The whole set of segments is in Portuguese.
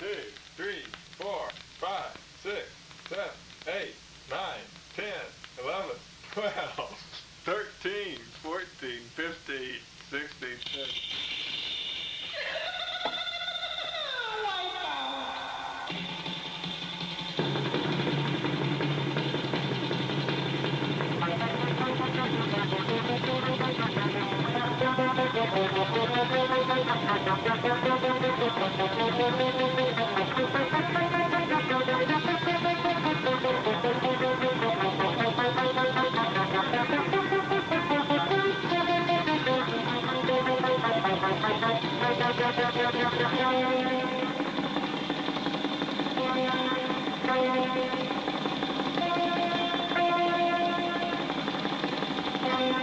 Hey.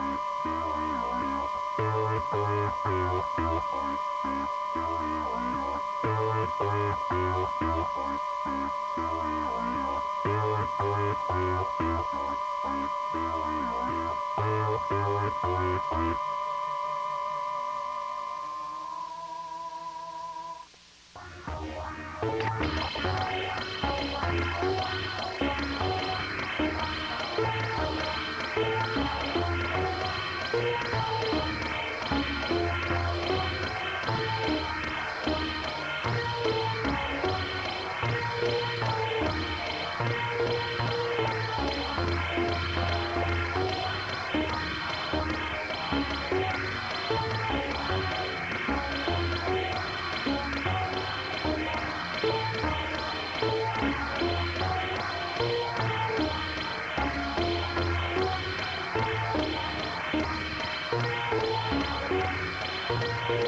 Thank Thank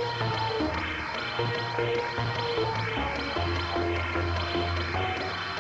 you.